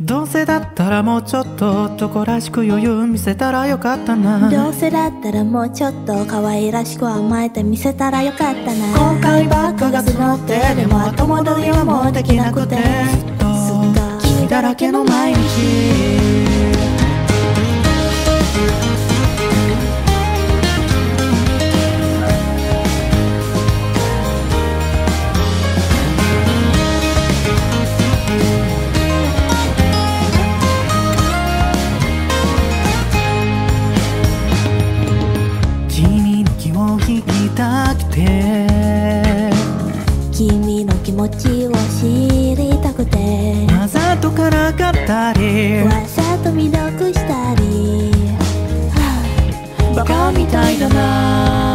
どうせだったらもうちょっと男らしく余裕見せたらよかったな。どうせだったらもうちょっと可愛らしく甘えて見せたらよかったな。後悔ばっかが募ってでも後戻りはもうできなくて。ずっと君だらけの毎日持ちを知りたくて。わざとからかったり。わざと未読したり。バカみたいだな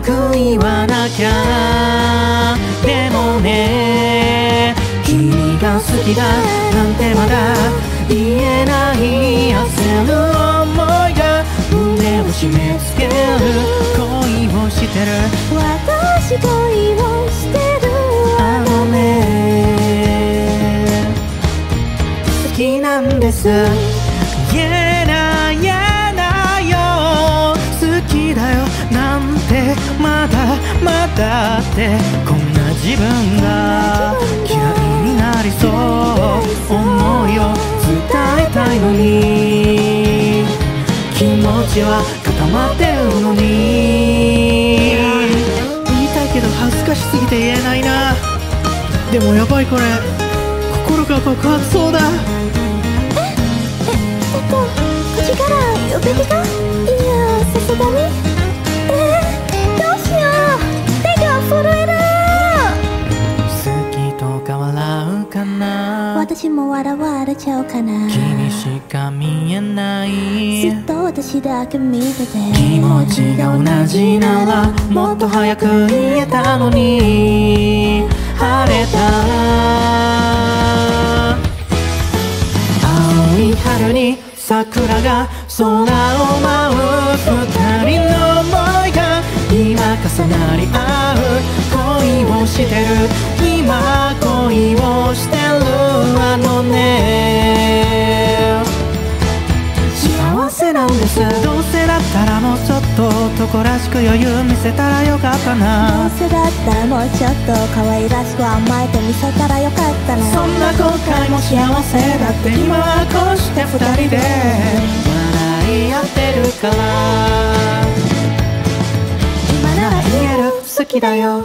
く言わなきゃ。でもね君が好きだなんてまだ言えない焦る想いが胸を締め付ける恋をしてる。私恋をしてる。あのね好きなんです。だってこんな自分が嫌いになりそう思いを伝えたいのに気持ちは固まってるのに言いたいけど恥ずかしすぎて言えないなでもやばいこれ心が爆発そうだえっと口から呼べてかいやさすがに私も笑われちゃうかな。君しか見えない。ずっと私だけ見てて。気持ちが同じならもっと早く言えたのに。晴れた。青い春に桜が空を舞う。二人の想いが今重なり合うどうせだったらもうちょっと男らしく余裕見せたらよかったどなうせだったらもうちょっと可愛らしく甘えて見せたらよかったな。そんな後悔も幸せだって今はこうして二人で。笑い合ってるから今なら言える？好きだよ